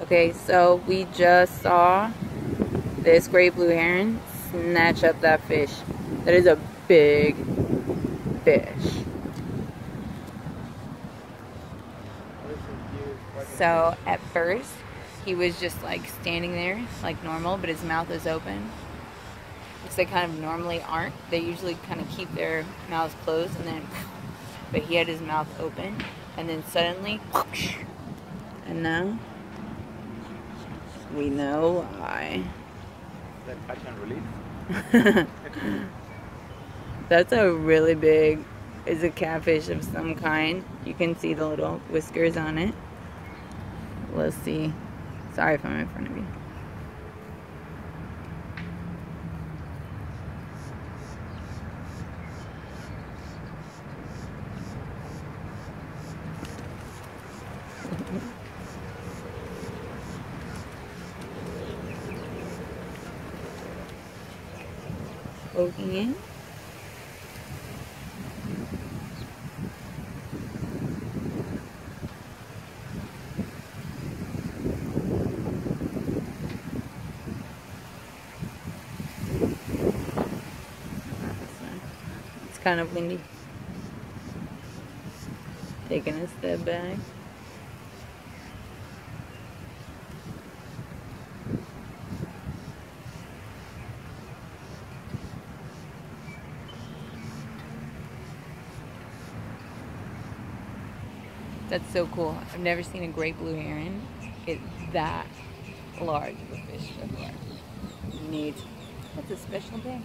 Okay, so we just saw this great blue heron snatch up that fish. That is a big fish. So at first, he was just like standing there like normal, but his mouth is open. Because they kind of normally aren't. They usually kind of keep their mouths closed and then, but he had his mouth open. And then suddenly, and now we know why. That catch and release? That's a really big, is a catfish of some kind. You can see the little whiskers on it. Let's see. Sorry if I'm in front of you. Poking in. It's kind of windy. Taking a step back. That's so cool. I've never seen a great blue heron get that large of a fish before. Neat. That's a special day.